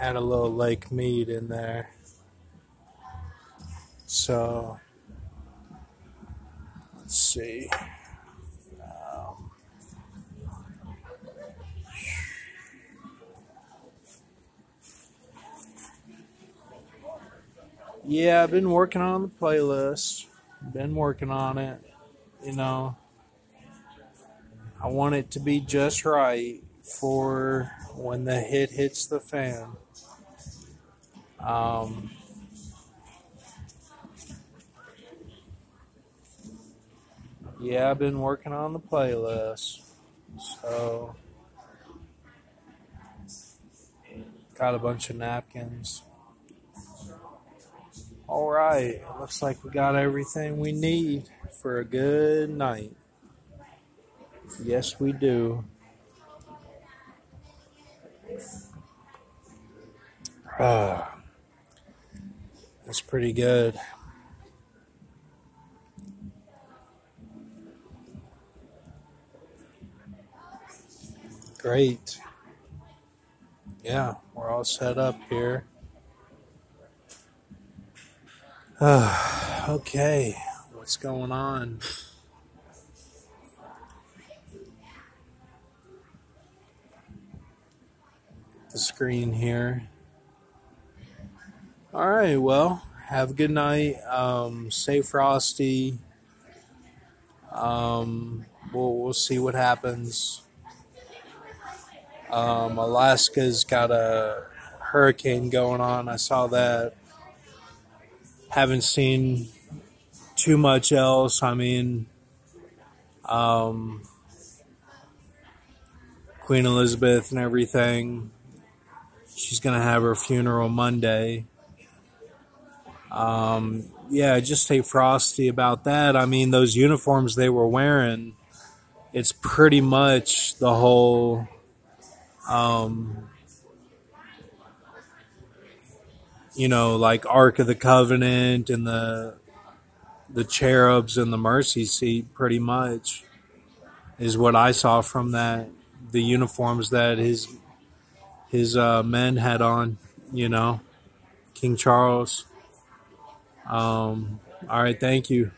add a little Lake Mead in there. So let's see. Yeah, I've been working on the playlist. Been working on it. You know, I want it to be just right for when the hit hits the fan. Um, yeah, I've been working on the playlist. So, got a bunch of napkins. All right, looks like we got everything we need for a good night. Yes, we do. Ah, that's pretty good. Great. Yeah, we're all set up here. Uh, okay, what's going on? The screen here. All right, well, have a good night. Um, stay frosty. Um, we'll, we'll see what happens. Um, Alaska's got a hurricane going on. I saw that. Haven't seen too much else. I mean, um, Queen Elizabeth and everything. She's going to have her funeral Monday. Um, yeah, just stay frosty about that. I mean, those uniforms they were wearing, it's pretty much the whole um, you know, like Ark of the Covenant and the the cherubs and the mercy seat pretty much is what I saw from that the uniforms that his his uh, men had on, you know, King Charles. Um, all right, thank you.